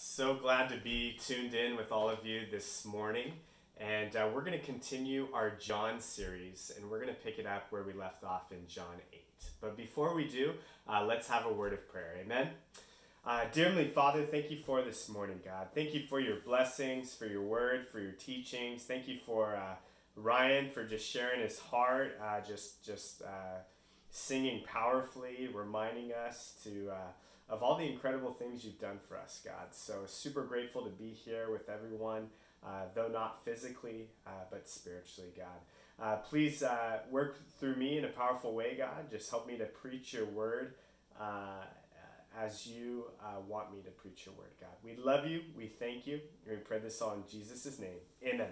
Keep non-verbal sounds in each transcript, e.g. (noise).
so glad to be tuned in with all of you this morning. And uh, we're going to continue our John series, and we're going to pick it up where we left off in John 8. But before we do, uh, let's have a word of prayer. Amen. Uh, dear Heavenly Father, thank you for this morning, God. Thank you for your blessings, for your word, for your teachings. Thank you for uh, Ryan for just sharing his heart, uh, just just uh, singing powerfully, reminding us to of all the incredible things you've done for us, God. So super grateful to be here with everyone, uh, though not physically, uh, but spiritually, God. Uh, please uh, work through me in a powerful way, God. Just help me to preach your word uh, as you uh, want me to preach your word, God. We love you. We thank you. We pray this all in Jesus' name. Amen.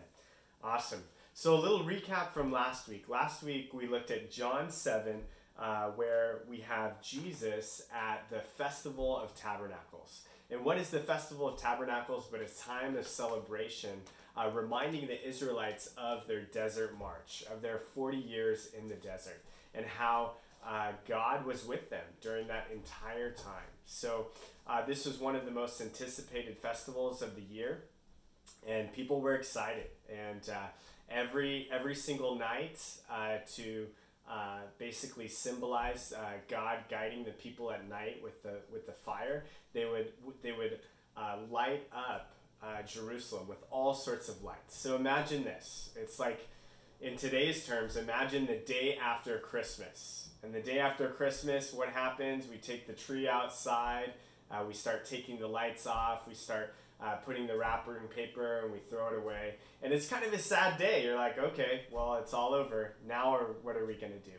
Awesome. So, a little recap from last week. Last week, we looked at John 7 uh, where we have Jesus at the Festival of Tabernacles. And what is the Festival of Tabernacles but a time of celebration, uh, reminding the Israelites of their desert march, of their 40 years in the desert, and how uh, God was with them during that entire time. So, uh, this was one of the most anticipated festivals of the year, and people were excited. And uh, every every single night uh, to uh, basically symbolized uh, God guiding the people at night with the with the fire. They would they would uh, light up uh, Jerusalem with all sorts of lights. So imagine this. It's like in today's terms, imagine the day after Christmas. And the day after Christmas, what happens? We take the tree outside. Uh, we start taking the lights off. We start uh, putting the wrapper in paper and we throw it away. And it's kind of a sad day. You're like, okay, well, it's all over. Now, or what are we going to do?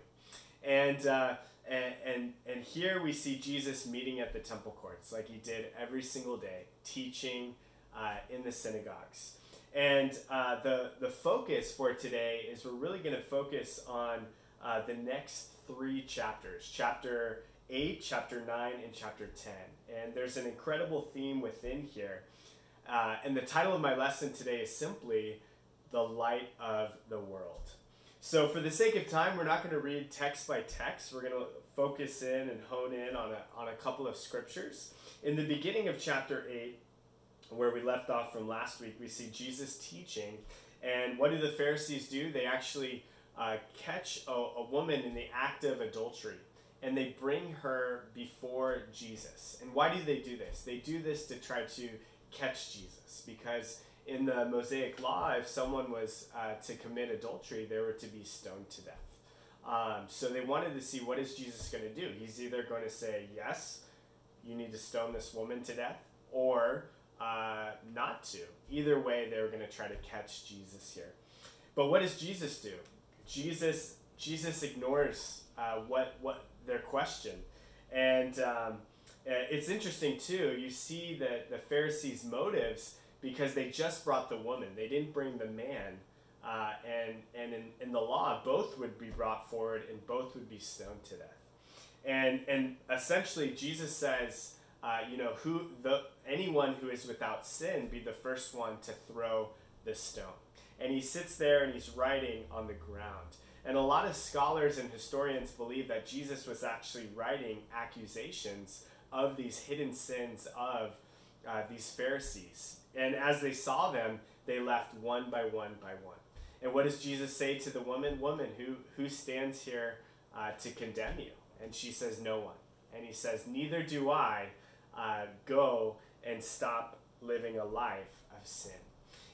And, uh, and, and, and here we see Jesus meeting at the temple courts like he did every single day, teaching uh, in the synagogues. And uh, the, the focus for today is we're really going to focus on uh, the next three chapters chapter 8, chapter 9, and chapter 10. And there's an incredible theme within here uh, and the title of my lesson today is simply The Light of the World. So, for the sake of time, we're not going to read text by text. We're going to focus in and hone in on a, on a couple of scriptures. In the beginning of chapter 8, where we left off from last week, we see Jesus teaching. And what do the Pharisees do? They actually uh, catch a, a woman in the act of adultery and they bring her before Jesus. And why do they do this? They do this to try to catch Jesus because in the Mosaic law, if someone was uh, to commit adultery, they were to be stoned to death. Um, so they wanted to see what is Jesus going to do. He's either going to say, yes, you need to stone this woman to death, or uh, not to. Either way, they were going to try to catch Jesus here. But what does Jesus do? Jesus Jesus ignores uh, what what their question, and um, it's interesting too. You see the the Pharisees' motives because they just brought the woman. They didn't bring the man. Uh, and and in, in the law, both would be brought forward and both would be stoned to death. And and essentially, Jesus says, uh, you know, who the anyone who is without sin be the first one to throw the stone. And he sits there and he's writing on the ground. And a lot of scholars and historians believe that Jesus was actually writing accusations of these hidden sins of uh, these Pharisees. And as they saw them, they left one by one by one. And what does Jesus say to the woman? Woman, who, who stands here uh, to condemn you? And she says, No one. And he says, Neither do I. Uh, go and stop living a life of sin.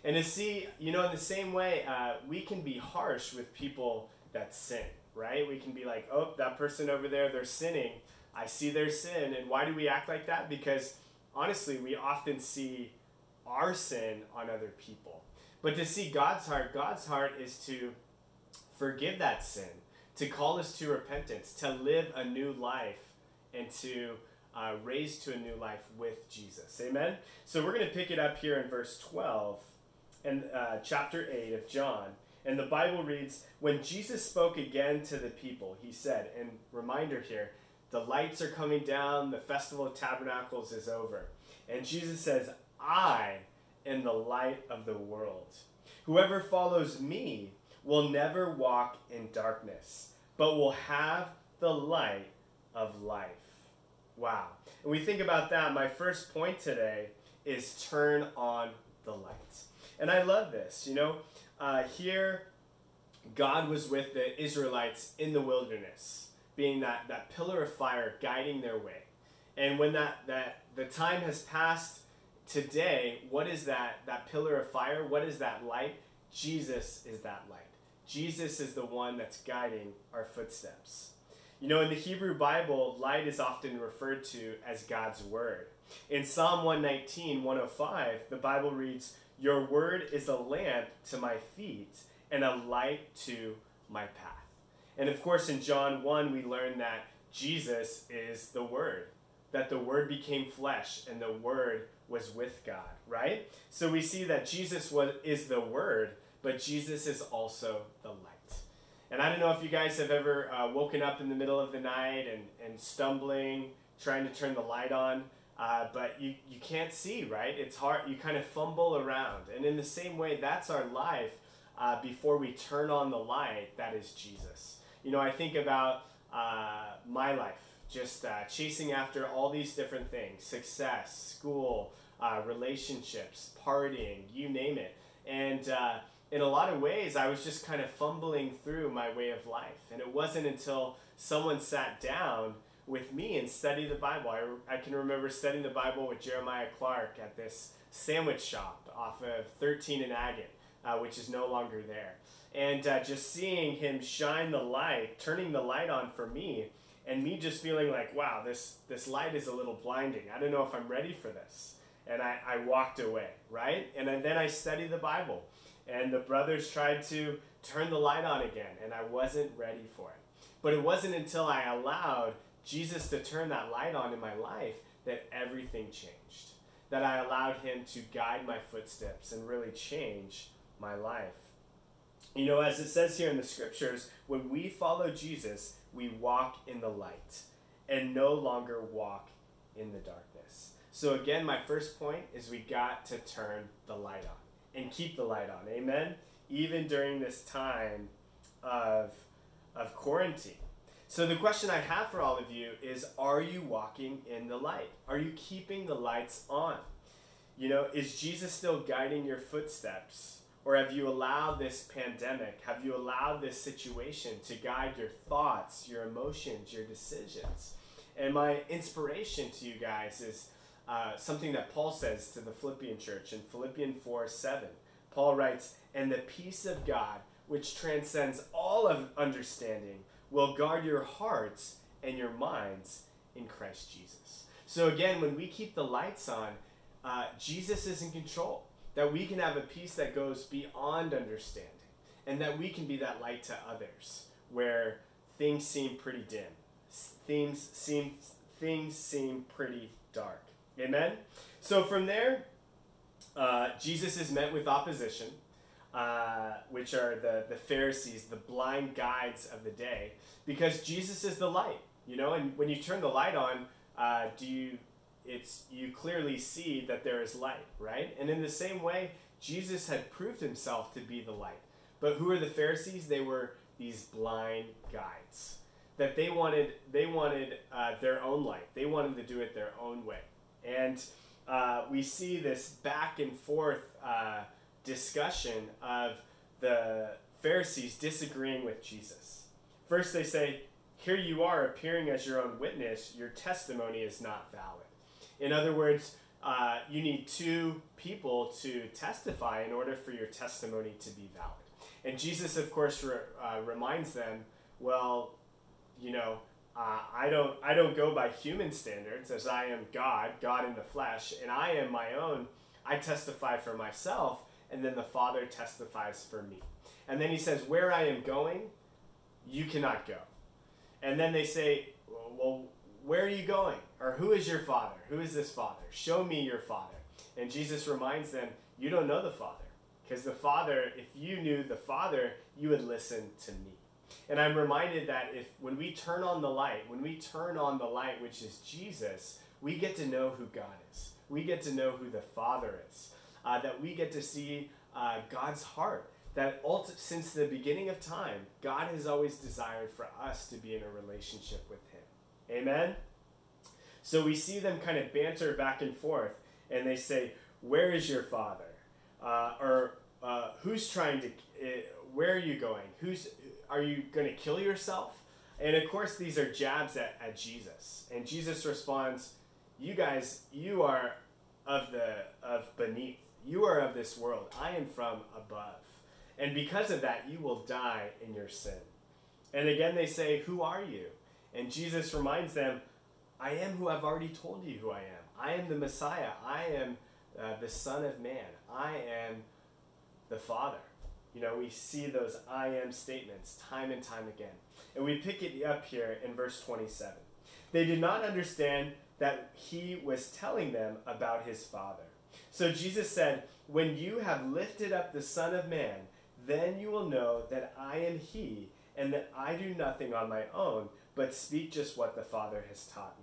And to see, you know, in the same way, uh, we can be harsh with people that sin, right? We can be like, oh, that person over there, they're sinning. I see their sin. And why do we act like that? Because honestly, we often see our sin on other people. But to see God's heart, God's heart is to forgive that sin, to call us to repentance, to live a new life, and to uh, raise to a new life with Jesus. Amen? So we're going to pick it up here in verse 12 and uh, chapter 8 of John. And the Bible reads, When Jesus spoke again to the people, he said, and reminder here, the lights are coming down. The Festival of Tabernacles is over. And Jesus says, I am the light of the world. Whoever follows me will never walk in darkness, but will have the light of life. Wow. And we think about that. My first point today is turn on the light. And I love this. You know, uh, here God was with the Israelites in the wilderness, being that, that pillar of fire guiding their way. And when that, that the time has passed today, what is that, that pillar of fire? What is that light? Jesus is that light. Jesus is the one that's guiding our footsteps. You know, in the Hebrew Bible, light is often referred to as God's word. In Psalm 119, 105, the Bible reads, Your word is a lamp to my feet and a light to my path. And of course, in John 1, we learn that Jesus is the Word, that the Word became flesh and the Word was with God, right? So we see that Jesus was, is the Word, but Jesus is also the light. And I don't know if you guys have ever uh, woken up in the middle of the night and, and stumbling, trying to turn the light on. Uh, but you, you can't see, right? It's hard. You kind of fumble around. And in the same way, that's our life uh, before we turn on the light that is Jesus. You know, I think about uh, my life, just uh, chasing after all these different things success, school, uh, relationships, partying, you name it. And uh, in a lot of ways, I was just kind of fumbling through my way of life. And it wasn't until someone sat down with me and studied the Bible. I, I can remember studying the Bible with Jeremiah Clark at this sandwich shop off of 13 and Agate, uh, which is no longer there. And uh, just seeing him shine the light, turning the light on for me, and me just feeling like, wow, this, this light is a little blinding. I don't know if I'm ready for this. And I, I walked away, right? And then I studied the Bible. And the brothers tried to turn the light on again, and I wasn't ready for it. But it wasn't until I allowed Jesus to turn that light on in my life that everything changed. That I allowed Him to guide my footsteps and really change my life. You know, as it says here in the scriptures, when we follow Jesus, we walk in the light and no longer walk in the darkness. So, again, my first point is we got to turn the light on and keep the light on. Amen? Even during this time of, of quarantine. So the question I have for all of you is are you walking in the light? Are you keeping the lights on? You know, is Jesus still guiding your footsteps? Or have you allowed this pandemic, have you allowed this situation to guide your thoughts, your emotions, your decisions? And my inspiration to you guys is uh, something that Paul says to the Philippian church in Philippians 4 7. Paul writes, And the peace of God, which transcends all of understanding, will guard your hearts and your minds in Christ Jesus. So, again, when we keep the lights on, uh, Jesus is in control. That we can have a peace that goes beyond understanding, and that we can be that light to others where things seem pretty dim. Things seem, things seem pretty dark. Amen? So, from there, uh, Jesus is met with opposition uh, which are the, the Pharisees, the blind guides of the day, because Jesus is the light, you know, and when you turn the light on, uh, do you, it's, you clearly see that there is light, right? And in the same way, Jesus had proved himself to be the light. But who are the Pharisees? They were these blind guides. That they wanted, they wanted uh, their own light. They wanted to do it their own way. And uh, we see this back and forth uh, discussion of the Pharisees disagreeing with Jesus. First, they say, Here you are appearing as your own witness, your testimony is not valid. In other words, uh, you need two people to testify in order for your testimony to be valid. And Jesus, of course, re- uh, reminds them, well, you know, uh, I don't I don't go by human standards as I am God, God in the flesh, and I am my own. I testify for myself, and then the Father testifies for me. And then he says, Where I am going, you cannot go. And then they say, Well, where are you going? Or who is your Father? Who is this Father? Show me your Father. And Jesus reminds them, You don't know the Father. Because the Father, if you knew the Father, you would listen to me. And I'm reminded that if when we turn on the light, when we turn on the light, which is Jesus, we get to know who God is. We get to know who the Father is uh, that we get to see uh, God's heart. That since the beginning of time, God has always desired for us to be in a relationship with Him. Amen? So we see them kind of banter back and forth. and they say, Where is your father? Uh, or uh, who's trying to, uh, where are you going? Who's, are you going to kill yourself? And of course, these are jabs at, at Jesus. And Jesus responds, You guys, you are of the of beneath. You are of this world. I am from above. And because of that, you will die in your sin. And again, they say, Who are you? And Jesus reminds them, I am who I've already told you who I am. I am the Messiah. I am uh, the Son of Man. I am the Father. You know, we see those I am statements time and time again. And we pick it up here in verse 27. They did not understand that he was telling them about his Father. So Jesus said, When you have lifted up the Son of Man, then you will know that I am he, and that I do nothing on my own, but speak just what the Father has taught me.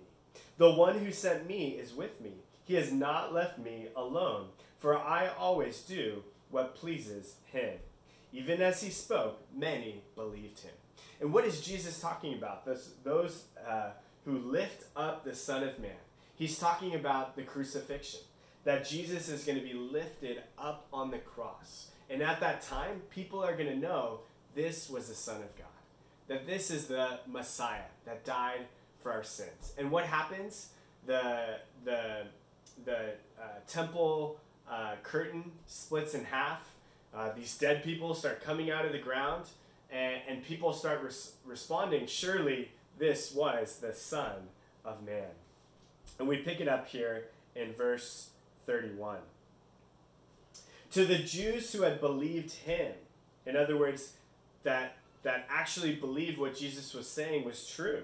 The one who sent me is with me. He has not left me alone, for I always do what pleases him. Even as he spoke, many believed him. And what is Jesus talking about? Those, those uh, who lift up the Son of Man. He's talking about the crucifixion, that Jesus is going to be lifted up on the cross. And at that time, people are going to know this was the Son of God, that this is the Messiah that died for our sins. And what happens? The, the, the uh, temple uh, curtain splits in half. Uh, these dead people start coming out of the ground and, and people start res- responding, surely this was the Son of Man. And we pick it up here in verse 31. To the Jews who had believed him, in other words, that, that actually believed what Jesus was saying was true,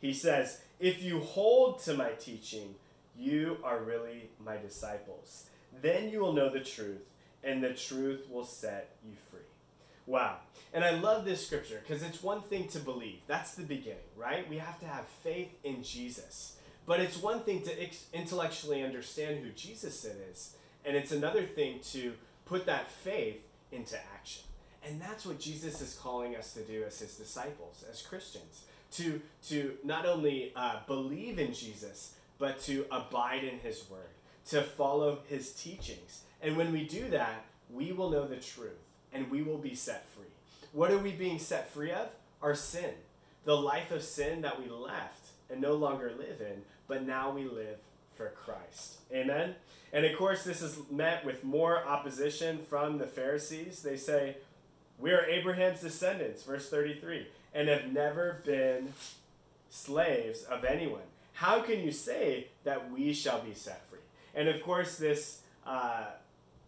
he says, If you hold to my teaching, you are really my disciples. Then you will know the truth, and the truth will set you free. Wow. And I love this scripture because it's one thing to believe. That's the beginning, right? We have to have faith in Jesus. But it's one thing to intellectually understand who Jesus is, and it's another thing to put that faith into action. And that's what Jesus is calling us to do as his disciples, as Christians. To, to not only uh, believe in Jesus, but to abide in his word, to follow his teachings. And when we do that, we will know the truth and we will be set free. What are we being set free of? Our sin. The life of sin that we left and no longer live in, but now we live for Christ. Amen? And of course, this is met with more opposition from the Pharisees. They say, We are Abraham's descendants, verse 33, and have never been slaves of anyone. How can you say that we shall be set free? And of course, this, uh,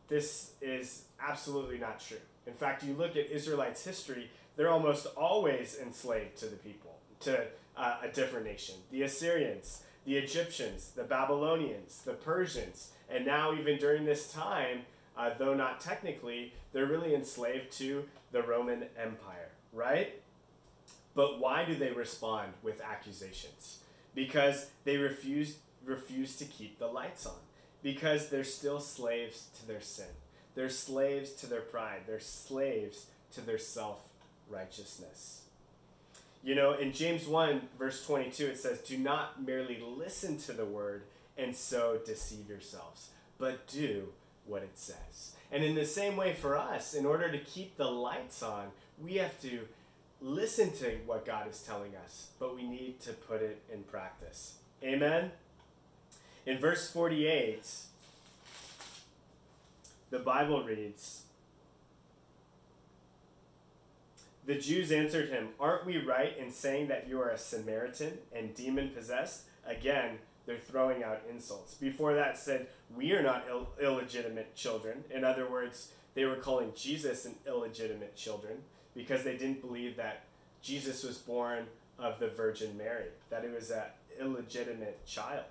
this is absolutely not true. In fact, you look at Israelites' history, they're almost always enslaved to the people, to uh, a different nation. The Assyrians, the Egyptians, the Babylonians, the Persians, and now even during this time, uh, though not technically, they're really enslaved to the Roman Empire, right? But why do they respond with accusations? Because they refuse refuse to keep the lights on. Because they're still slaves to their sin. They're slaves to their pride. They're slaves to their self righteousness. You know, in James 1, verse 22, it says, Do not merely listen to the word and so deceive yourselves, but do what it says. And in the same way for us, in order to keep the lights on, we have to listen to what God is telling us, but we need to put it in practice. Amen? In verse 48, the Bible reads The Jews answered him, Aren't we right in saying that you are a Samaritan and demon possessed? Again, they're throwing out insults. Before that, said, We are not Ill- illegitimate children. In other words, they were calling Jesus an illegitimate children because they didn't believe that Jesus was born of the Virgin Mary, that it was an illegitimate child.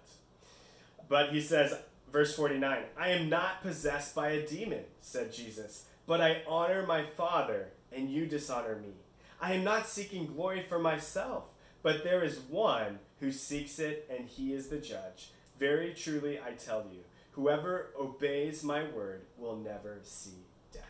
But he says, Verse 49 I am not possessed by a demon, said Jesus, but I honor my Father, and you dishonor me. I am not seeking glory for myself, but there is one who seeks it, and he is the judge. Very truly, I tell you, whoever obeys my word will never see death.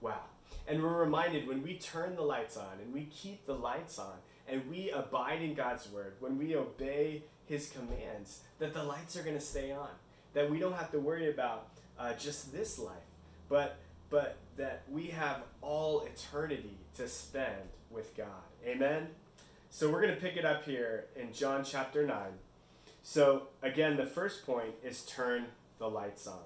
Wow. And we're reminded when we turn the lights on and we keep the lights on and we abide in God's word, when we obey his commands, that the lights are going to stay on that we don't have to worry about uh, just this life, but but that we have all eternity to spend with God. Amen. So we're going to pick it up here in John chapter 9. So again, the first point is turn the lights on.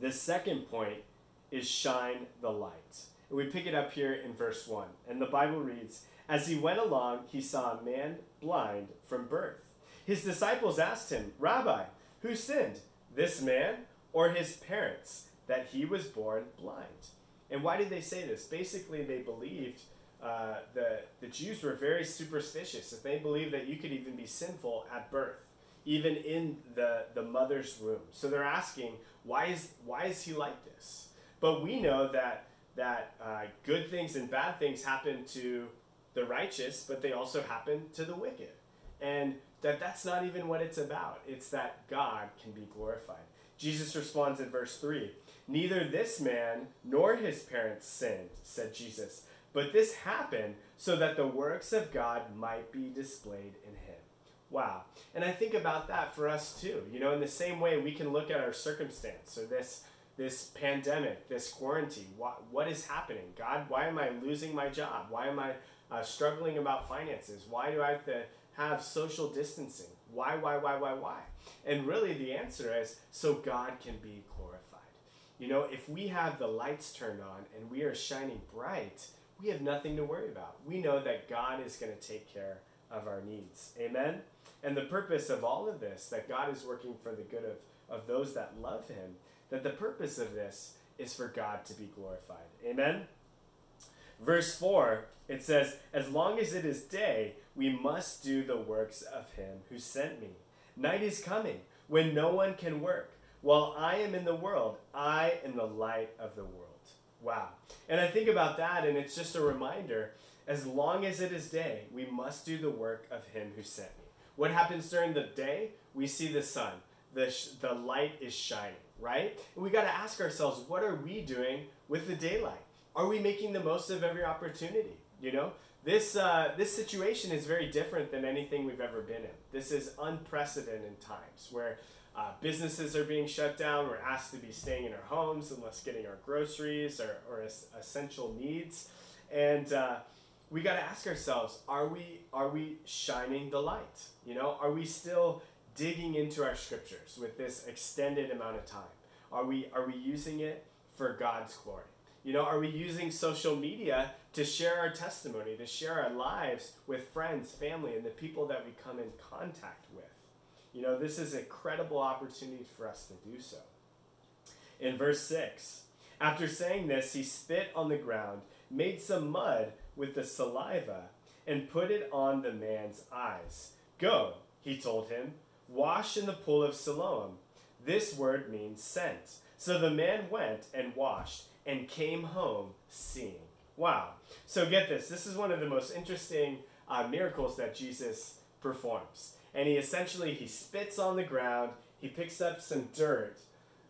The second point is shine the light. We pick it up here in verse 1. And the Bible reads, As he went along, he saw a man blind from birth. His disciples asked him, Rabbi, who sinned, this man or his parents, that he was born blind? And why did they say this? Basically, they believed uh, the, the Jews were very superstitious. That they believed that you could even be sinful at birth, even in the, the mother's womb. So they're asking, why is, why is he like this? But we know that, that uh, good things and bad things happen to the righteous, but they also happen to the wicked. And that that's not even what it's about. It's that God can be glorified. Jesus responds in verse 3 Neither this man nor his parents sinned, said Jesus, but this happened so that the works of God might be displayed in him. Wow. And I think about that for us too. You know, in the same way we can look at our circumstance or this this pandemic, this quarantine. What, what is happening? God, why am I losing my job? Why am I uh, struggling about finances? Why do I have to have social distancing? Why, why, why, why, why? And really the answer is so God can be glorified. You know, if we have the lights turned on and we are shining bright, we have nothing to worry about. We know that God is going to take care of our needs. Amen? And the purpose of all of this, that God is working for the good of, of those that love Him, that the purpose of this is for God to be glorified. Amen? Verse 4, it says, As long as it is day, we must do the works of him who sent me. Night is coming when no one can work. While I am in the world, I am the light of the world. Wow. And I think about that, and it's just a reminder as long as it is day, we must do the work of him who sent me. What happens during the day? We see the sun, the, the light is shining, right? We got to ask ourselves, what are we doing with the daylight? Are we making the most of every opportunity? You know, this, uh, this situation is very different than anything we've ever been in. This is unprecedented times where uh, businesses are being shut down. We're asked to be staying in our homes unless getting our groceries or, or essential needs. And uh, we got to ask ourselves, are we, are we shining the light? You know, are we still digging into our scriptures with this extended amount of time? Are we, are we using it for God's glory? You know, are we using social media to share our testimony, to share our lives with friends, family, and the people that we come in contact with? You know, this is a credible opportunity for us to do so. In verse 6, after saying this, he spit on the ground, made some mud with the saliva, and put it on the man's eyes. Go, he told him, wash in the pool of Siloam. This word means sent. So the man went and washed and came home seeing. Wow. So get this. This is one of the most interesting uh, miracles that Jesus performs. And he essentially he spits on the ground. He picks up some dirt.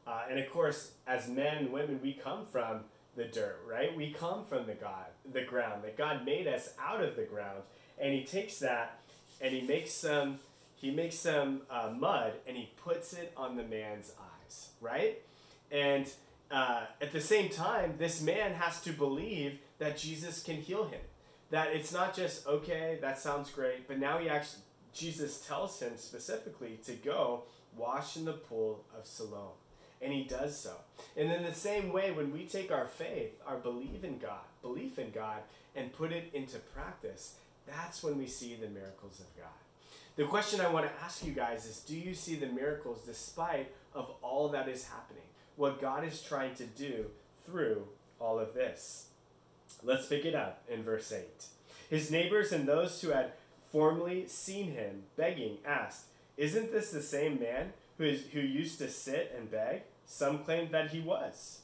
Uh, and of course, as men and women, we come from the dirt, right? We come from the God, the ground. That God made us out of the ground, and He takes that and He makes some, He makes some uh, mud and He puts it on the man's eyes, right? And uh, at the same time, this man has to believe that Jesus can heal him. That it's not just, okay, that sounds great, but now he actually, Jesus tells him specifically to go wash in the pool of Siloam. And he does so. And in the same way, when we take our faith, our belief in God, belief in God, and put it into practice, that's when we see the miracles of God. The question I want to ask you guys is do you see the miracles despite of all that is happening? what God is trying to do through all of this. Let's pick it up in verse 8. His neighbors and those who had formerly seen him begging asked, Isn't this the same man who, is, who used to sit and beg? Some claimed that he was.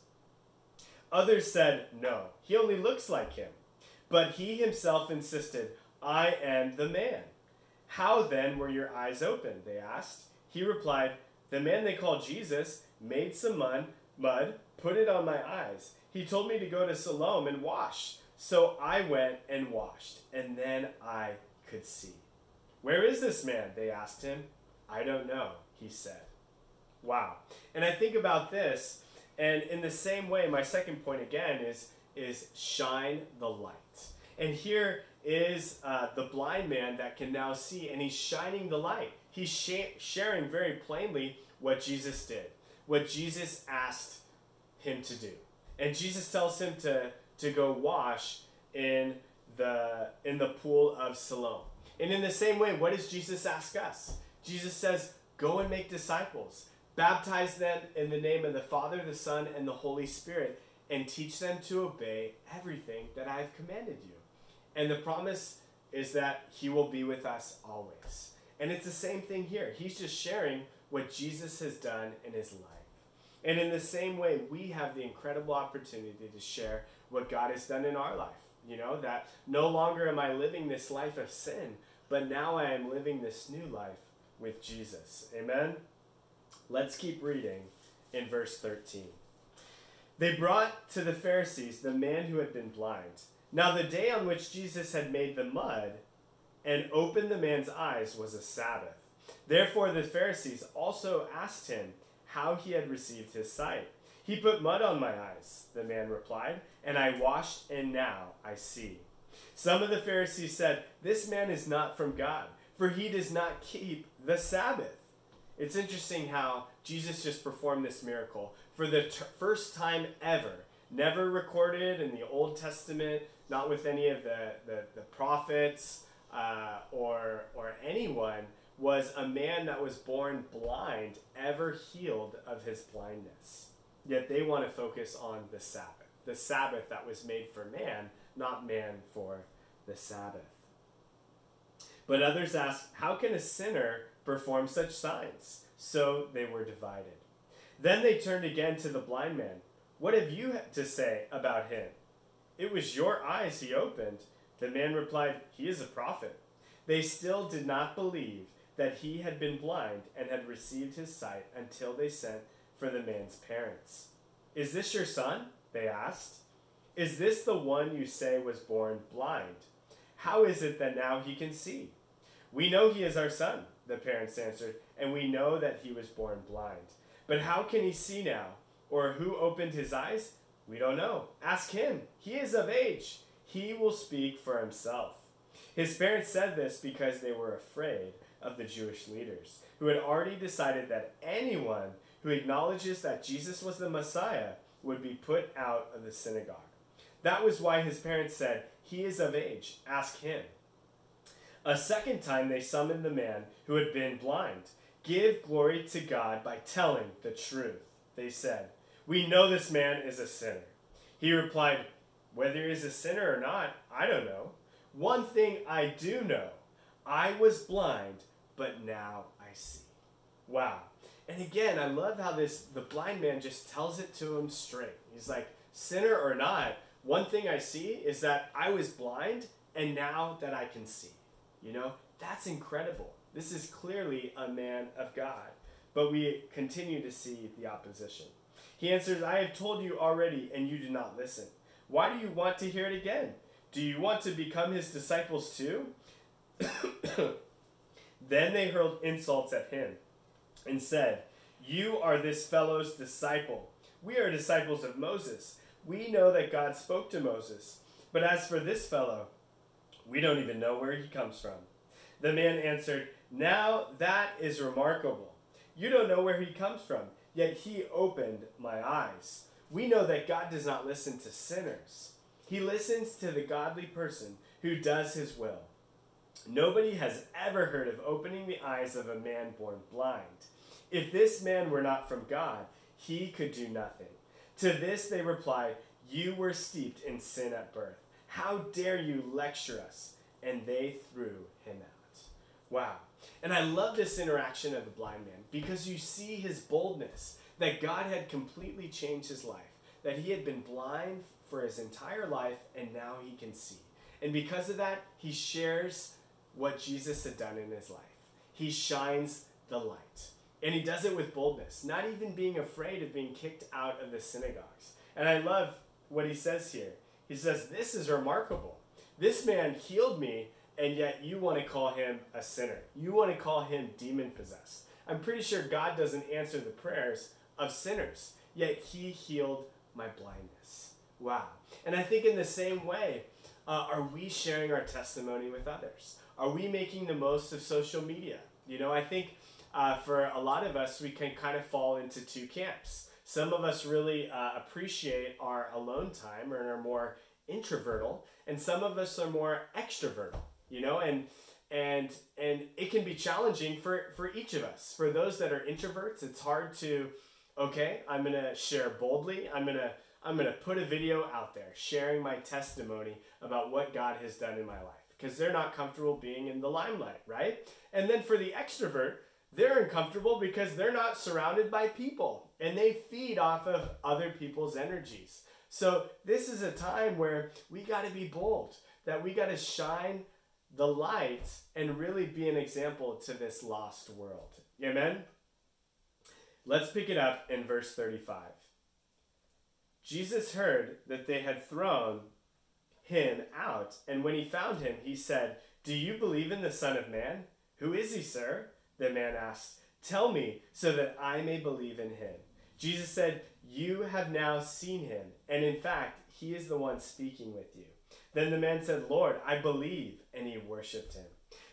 Others said, No, he only looks like him. But he himself insisted, I am the man. How then were your eyes opened? They asked. He replied, The man they call Jesus made some mud, mud, put it on my eyes. He told me to go to Siloam and wash. So I went and washed, and then I could see. Where is this man? They asked him. I don't know, he said. Wow. And I think about this, and in the same way, my second point again is is shine the light. And here is uh, the blind man that can now see, and he's shining the light. He's sh- sharing very plainly what Jesus did, what Jesus asked him to do. And Jesus tells him to, to go wash in the, in the pool of Siloam. And in the same way, what does Jesus ask us? Jesus says, Go and make disciples. Baptize them in the name of the Father, the Son, and the Holy Spirit, and teach them to obey everything that I have commanded you. And the promise is that He will be with us always. And it's the same thing here. He's just sharing what Jesus has done in His life. And in the same way, we have the incredible opportunity to share what God has done in our life. You know, that no longer am I living this life of sin, but now I am living this new life with Jesus. Amen? Let's keep reading in verse 13. They brought to the Pharisees the man who had been blind. Now, the day on which Jesus had made the mud and opened the man's eyes was a Sabbath. Therefore, the Pharisees also asked him how he had received his sight. He put mud on my eyes, the man replied, and I washed, and now I see. Some of the Pharisees said, This man is not from God, for he does not keep the Sabbath. It's interesting how Jesus just performed this miracle for the t- first time ever, never recorded in the Old Testament, not with any of the, the, the prophets uh, or, or anyone, was a man that was born blind ever healed of his blindness. Yet they want to focus on the Sabbath, the Sabbath that was made for man, not man for the Sabbath. But others ask, How can a sinner perform such signs? So they were divided. Then they turned again to the blind man. What have you to say about him? It was your eyes he opened. The man replied, He is a prophet. They still did not believe that he had been blind and had received his sight until they sent for the man's parents. Is this your son? They asked. Is this the one you say was born blind? How is it that now he can see? We know he is our son, the parents answered, and we know that he was born blind. But how can he see now? Or who opened his eyes? We don't know. Ask him. He is of age. He will speak for himself. His parents said this because they were afraid of the Jewish leaders, who had already decided that anyone who acknowledges that Jesus was the Messiah would be put out of the synagogue. That was why his parents said, He is of age, ask him. A second time they summoned the man who had been blind. Give glory to God by telling the truth, they said. We know this man is a sinner. He replied, Whether he is a sinner or not, I don't know. One thing I do know I was blind, but now I see. Wow. And again, I love how this the blind man just tells it to him straight. He's like, sinner or not, one thing I see is that I was blind and now that I can see. You know, that's incredible. This is clearly a man of God. But we continue to see the opposition. He answers, I have told you already, and you do not listen. Why do you want to hear it again? Do you want to become his disciples too? (coughs) then they hurled insults at him and said, You are this fellow's disciple. We are disciples of Moses. We know that God spoke to Moses. But as for this fellow, we don't even know where he comes from. The man answered, Now that is remarkable. You don't know where he comes from, yet he opened my eyes. We know that God does not listen to sinners, he listens to the godly person who does his will. Nobody has ever heard of opening the eyes of a man born blind. If this man were not from God, he could do nothing. To this they replied, You were steeped in sin at birth. How dare you lecture us? And they threw him out. Wow. And I love this interaction of the blind man because you see his boldness that God had completely changed his life, that he had been blind for his entire life and now he can see. And because of that, he shares what Jesus had done in his life. He shines the light. And he does it with boldness, not even being afraid of being kicked out of the synagogues. And I love what he says here. He says, This is remarkable. This man healed me, and yet you want to call him a sinner. You want to call him demon possessed. I'm pretty sure God doesn't answer the prayers of sinners, yet He healed my blindness. Wow. And I think in the same way, uh, are we sharing our testimony with others? Are we making the most of social media? You know, I think uh, for a lot of us, we can kind of fall into two camps. Some of us really uh, appreciate our alone time and are more introvertal, and some of us are more extrovertal. You know, and and and it can be challenging for for each of us. For those that are introverts, it's hard to okay, I'm going to share boldly. I'm going to I'm going to put a video out there sharing my testimony about what God has done in my life because they're not comfortable being in the limelight, right? And then for the extrovert, they're uncomfortable because they're not surrounded by people and they feed off of other people's energies. So this is a time where we got to be bold, that we got to shine the light and really be an example to this lost world. Amen? Let's pick it up in verse 35. Jesus heard that they had thrown him out, and when he found him, he said, Do you believe in the Son of Man? Who is he, sir? The man asked, Tell me, so that I may believe in him. Jesus said, You have now seen him, and in fact, he is the one speaking with you. Then the man said, Lord, I believe, and he worshipped him.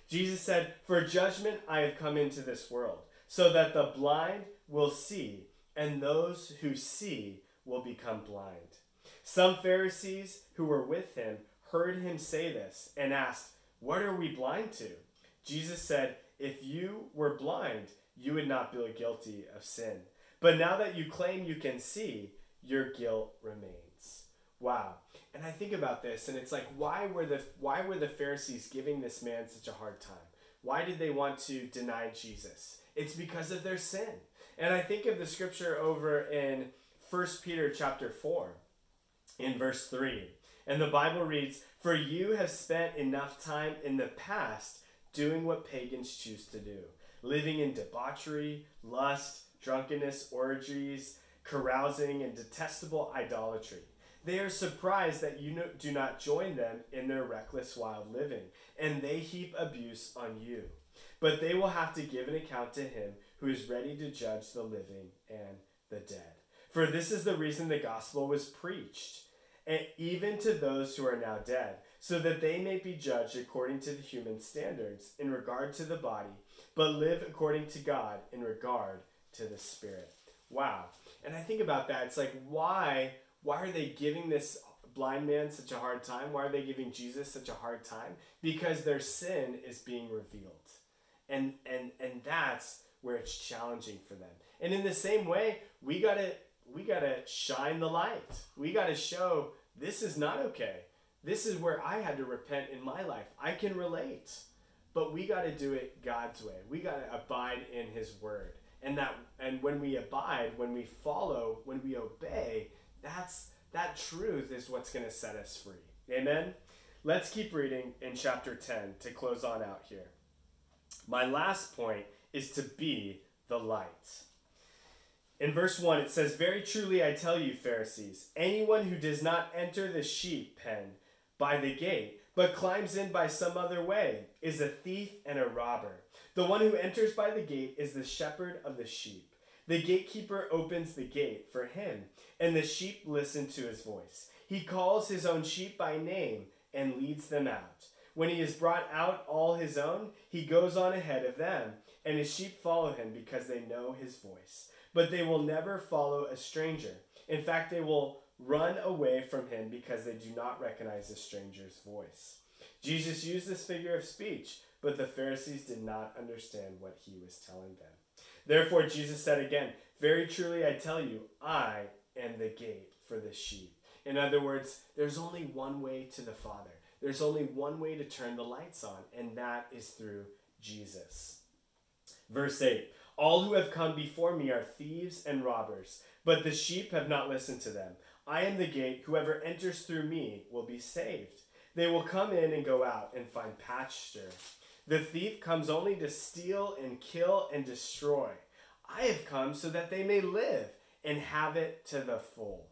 Jesus said, For judgment I have come into this world, so that the blind will see, and those who see will become blind. Some Pharisees who were with him heard him say this and asked, What are we blind to? Jesus said, If you were blind, you would not be guilty of sin. But now that you claim you can see, your guilt remains. Wow. And I think about this and it's like why were the why were the Pharisees giving this man such a hard time? Why did they want to deny Jesus? It's because of their sin. And I think of the scripture over in 1 Peter chapter 4 in verse 3. And the Bible reads, For you have spent enough time in the past doing what pagans choose to do, living in debauchery, lust, drunkenness, orgies, carousing, and detestable idolatry. They are surprised that you do not join them in their reckless, wild living, and they heap abuse on you. But they will have to give an account to him who is ready to judge the living and the dead. For this is the reason the gospel was preached, and even to those who are now dead, so that they may be judged according to the human standards in regard to the body, but live according to God in regard to the spirit. Wow. And I think about that. It's like why why are they giving this blind man such a hard time? Why are they giving Jesus such a hard time? Because their sin is being revealed. And and and that's where it's challenging for them. And in the same way, we got to we got to shine the light. We got to show this is not okay. This is where I had to repent in my life. I can relate. But we got to do it God's way. We got to abide in his word. And that and when we abide, when we follow, when we obey, that's that truth is what's going to set us free. Amen. Let's keep reading in chapter 10 to close on out here. My last point is to be the light. In verse 1, it says, Very truly I tell you, Pharisees, anyone who does not enter the sheep pen by the gate, but climbs in by some other way, is a thief and a robber. The one who enters by the gate is the shepherd of the sheep. The gatekeeper opens the gate for him, and the sheep listen to his voice. He calls his own sheep by name and leads them out. When he has brought out all his own, he goes on ahead of them and his sheep follow him because they know his voice. But they will never follow a stranger. In fact, they will run away from him because they do not recognize a stranger's voice. Jesus used this figure of speech, but the Pharisees did not understand what he was telling them. Therefore, Jesus said again, Very truly I tell you, I am the gate for the sheep. In other words, there's only one way to the Father. There's only one way to turn the lights on, and that is through Jesus. Verse 8 All who have come before me are thieves and robbers, but the sheep have not listened to them. I am the gate. Whoever enters through me will be saved. They will come in and go out and find pasture. The thief comes only to steal and kill and destroy. I have come so that they may live and have it to the full.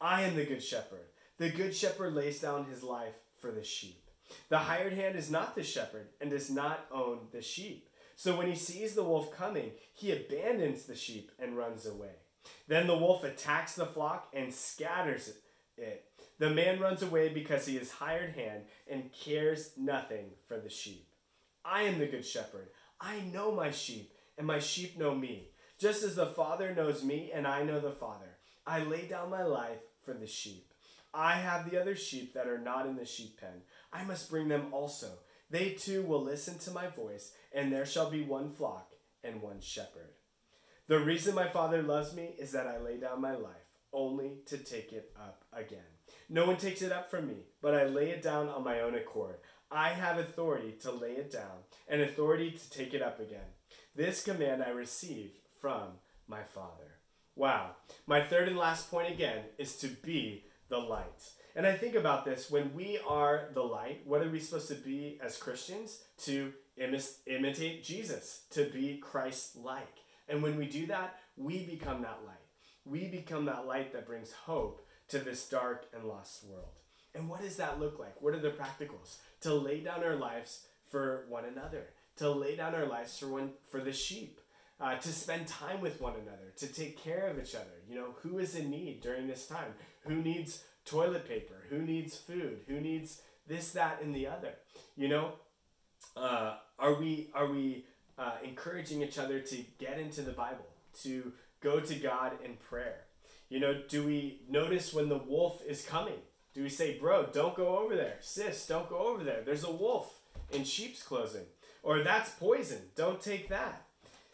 I am the good shepherd. The good shepherd lays down his life for the sheep. The hired hand is not the shepherd and does not own the sheep. So when he sees the wolf coming, he abandons the sheep and runs away. Then the wolf attacks the flock and scatters it. The man runs away because he is hired hand and cares nothing for the sheep. I am the good shepherd. I know my sheep, and my sheep know me. Just as the Father knows me, and I know the Father. I lay down my life for the sheep. I have the other sheep that are not in the sheep pen. I must bring them also. They too will listen to my voice, and there shall be one flock and one shepherd. The reason my Father loves me is that I lay down my life, only to take it up again. No one takes it up from me, but I lay it down on my own accord. I have authority to lay it down, and authority to take it up again. This command I receive from my Father. Wow. My third and last point again is to be the light. And I think about this when we are the light, what are we supposed to be as Christians? To imitate Jesus, to be Christ like. And when we do that, we become that light. We become that light that brings hope to this dark and lost world. And what does that look like? What are the practicals? To lay down our lives for one another, to lay down our lives for one for the sheep, uh, to spend time with one another, to take care of each other. You know, who is in need during this time? Who needs toilet paper? Who needs food? Who needs this, that, and the other? You know, uh, are we are we uh, encouraging each other to get into the Bible, to go to God in prayer? You know, do we notice when the wolf is coming? Do we say, bro, don't go over there? Sis, don't go over there. There's a wolf in sheep's clothing. Or that's poison. Don't take that.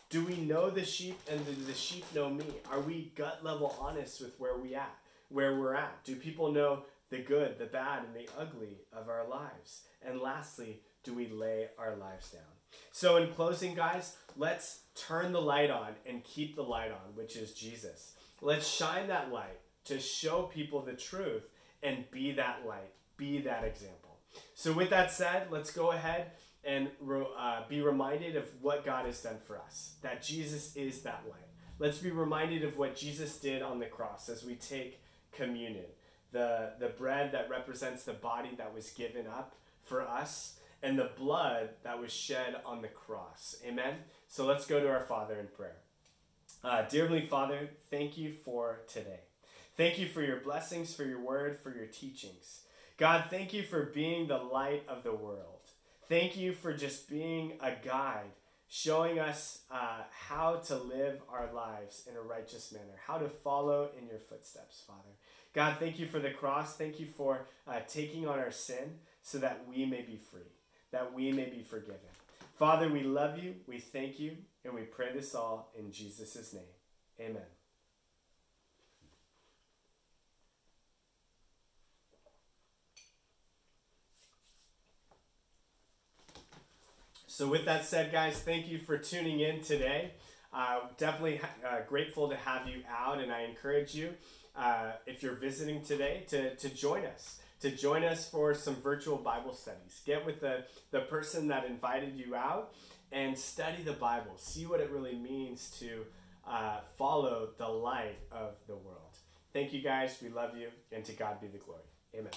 Do we know the sheep and do the sheep know me? Are we gut level honest with where we at, where we're at? Do people know the good, the bad, and the ugly of our lives? And lastly, do we lay our lives down? So in closing, guys, let's turn the light on and keep the light on, which is Jesus. Let's shine that light to show people the truth and be that light, be that example. So with that said, let's go ahead and uh, be reminded of what God has done for us, that Jesus is that light. Let's be reminded of what Jesus did on the cross as we take communion, the, the bread that represents the body that was given up for us, and the blood that was shed on the cross. Amen? So let's go to our Father in prayer. Uh, dear Heavenly Father, thank you for today. Thank you for your blessings, for your word, for your teachings. God, thank you for being the light of the world. Thank you for just being a guide, showing us uh, how to live our lives in a righteous manner, how to follow in your footsteps, Father. God, thank you for the cross. Thank you for uh, taking on our sin so that we may be free, that we may be forgiven. Father, we love you, we thank you, and we pray this all in Jesus' name. Amen. So, with that said, guys, thank you for tuning in today. Uh, definitely uh, grateful to have you out, and I encourage you, uh, if you're visiting today, to, to join us. To join us for some virtual Bible studies. Get with the, the person that invited you out and study the Bible. See what it really means to uh, follow the light of the world. Thank you, guys. We love you, and to God be the glory. Amen.